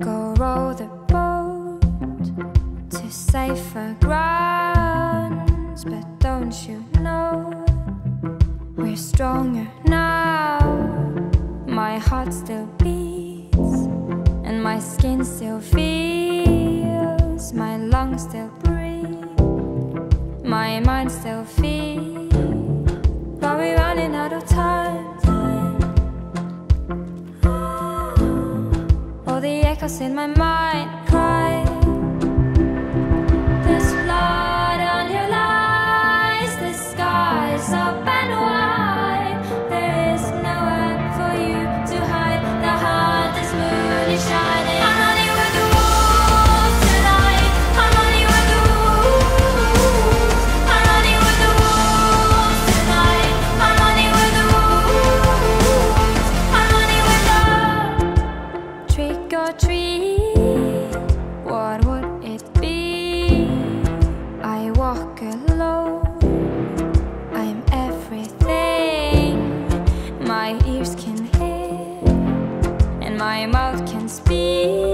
Go row the boat to safer grounds, but don't you know we're stronger now? My heart still beats, and my skin still feels, my lungs still breathe, my mind still feels. chaos in my mind. ears can hear and my mouth can speak.